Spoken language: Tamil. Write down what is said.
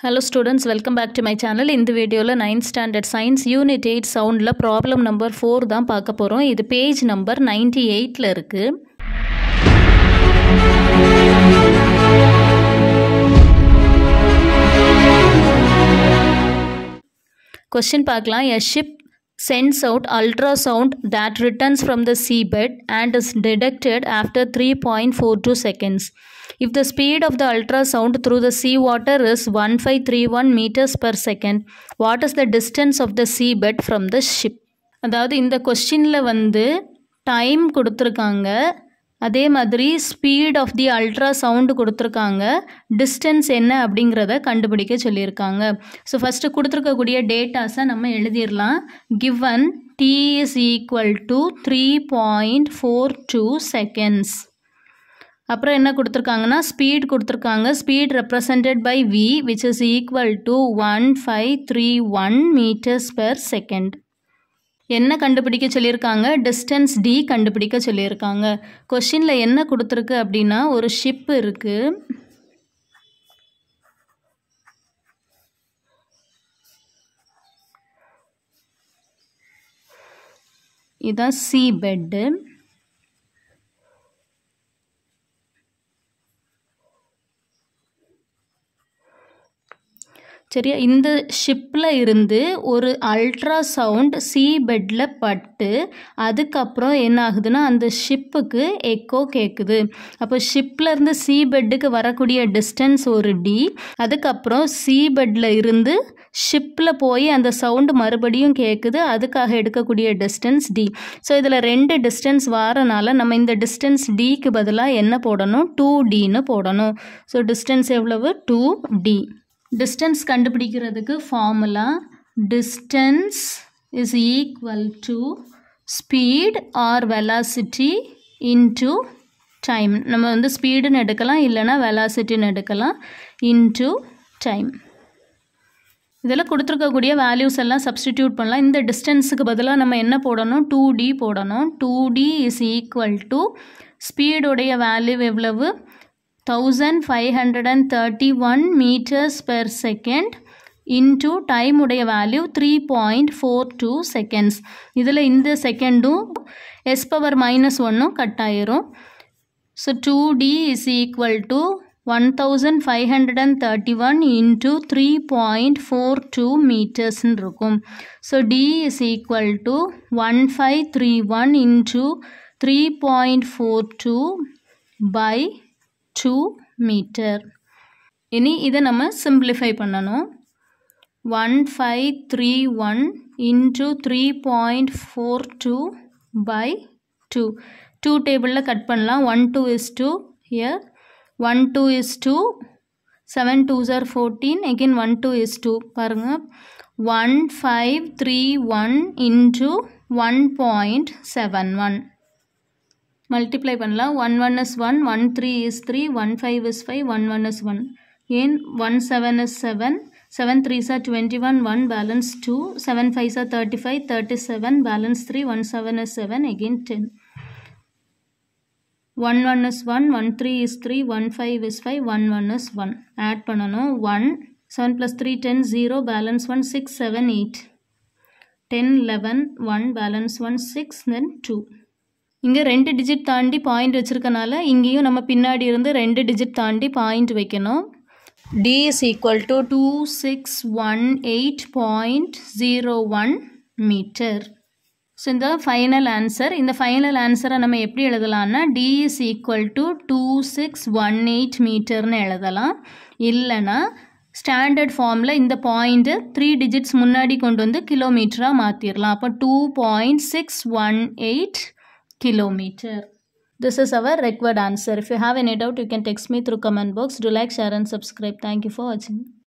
Hello students welcome back to my channel இந்த வீடியோவில் ninth standard science unit eight சவுண்டில் problem number four தான் பார்க்க போகிறோம் இது பேஜ் நம்பர் நைன்டி எயிட்டில் இருக்குது கொஸ்டின் பார்க்கலாம் a ship sends out ultrasound that returns from the seabed and is detected after 3.42 seconds. If the speed of the ultrasound through the three is 1531 meters per second, what is the distance of the seabed from the ship? அதாவது இந்த கொஸ்டினில் வந்து டைம் கொடுத்துருக்காங்க. அதே மாதிரி speed of the ultra sound கொடுத்துருக்காங்க. டிஸ்டன்ஸ் என்ன அப்படிங்கிறத கண்டுபிடிக்க சொல்லியிருக்காங்க. ஸோ ஃபஸ்ட்டு கொடுத்துருக்கக்கூடிய டேட்டாஸை நம்ம எழுதிடலாம். Given T is equal to three point four two seconds அப்புறம் என்ன கொடுத்துருக்காங்கன்னா ஸ்பீட் கொடுத்துருக்காங்க. Speed represented by V which is equal to one five three one metres per second என்ன கண்டுபிடிக்க சொல்லியிருக்காங்க? டிஸ்டன்ஸ் டி கண்டுபிடிக்க சொல்லியிருக்காங்க. கொஷினில் என்ன கொடுத்துருக்கு அப்படின்னா ஒரு ஷிப் இருக்குது இதான் சி பெட்டு சரியா? இந்த ஷிப்பில் இருந்து ஒரு அல்ட்ரா சவுண்ட் சி பெட்டில் பட்டு அதுக்கப்புறம் என்ன ஆகுதுன்னா அந்த ஷிப்புக்கு எக்கோ கேட்குது அப்போ ஷிப்பில் இருந்து சி பெட்டுக்கு வரக்கூடிய டிஸ்டன்ஸ் ஒரு டி அதுக்கப்புறம் சி பெட்டில் இருந்து ஷிப்பில் போய் அந்த சவுண்டு மறுபடியும் கேட்குது அதுக்காக எடுக்கக்கூடிய டிஸ்டன்ஸ் டி ஸோ இதில் ரெண்டு டிஸ்டன்ஸ் வாரனால நம்ம இந்த டிஸ்டன்ஸ் டிக்கு பதிலாக என்ன போடணும்? டூ டின்னு போடணும். ஸோ டிஸ்டன்ஸ் எவ்வளவு? டூ டி டிஸ்டன்ஸ் கண்டுபிடிக்கிறதுக்கு formula distance is equal to speed or velocity into time நம்ம வந்து ஸ்பீடுன்னு எடுக்கலாம் இல்லைனா வெலாசிட்டின்னு எடுக்கலாம் இன்டு டைம் இதில் கொடுத்துருக்கக்கூடிய வேல்யூஸ் எல்லாம் சப்ஸ்டிடியூட் பண்ணலாம். இந்த டிஸ்டன்ஸுக்கு பதிலாக நம்ம என்ன போடணும்? டூ டி போடணும். Two d is equal to ஸ்பீடுடைய value எவ்வளவு? Thousand five hundred and thirty one metres per second into time உடைய value three point four two seconds இதில் இந்த செகண்டும் எஸ் பவர் மைனஸ் ஒன்னும் கட் ஆயிரும். So two d is equal to one thousand five hundred and thirty one into three point four two மீட்டர்ஸ்ன்னு இருக்கும். So d is equal to one five three one into three point four two by two metre இனி இதை நம்ம சிம்பிளிஃபை பண்ணணும். One five three one into three point four two by two two டேபிளில் கட் பண்ணலாம். One two is two year one two is two seven two are fourteen again one two is two பாருங்கள் one five three one into one point seven one multiply பண்ணலாம் one one is one one three is three one five is five one one is one ஏன்? One seven is seven seven three are twenty one one balance two seven five are thirty five thirty seven balance three one seven is seven again ten one one is one one three is three one five is five one one is one add பண்ணணும். One seven plus three ten zero balance one six seven eight ten eleven one balance one six then two இங்கே ரெண்டு டிஜிட் தாண்டி பாயிண்ட் வச்சுருக்கனால இங்கேயும் நம்ம பின்னாடி இருந்து ரெண்டு டிஜிட் தாண்டி பாயிண்ட் வைக்கணும். D is equal to two six one eight point zero one metre so இந்த ஃபைனல் ஆன்சர் இந்த ஃபைனல் ஆன்சரை நம்ம எப்படி எழுதலாம்னா d is equal to two six one eight மீட்டர்னு எழுதலாம். இல்லைனா ஸ்டாண்டர்ட் ஃபார்மில் இந்த பாயிண்ட்டு த்ரீ டிஜிட்ஸ் முன்னாடி கொண்டு வந்து கிலோமீட்டராக மாற்றிடலாம் அப்போ two point six one eight kilometer. This is our required answer. If you have any doubt, you can text me through comment box. Do like, share and subscribe. Thank you for watching.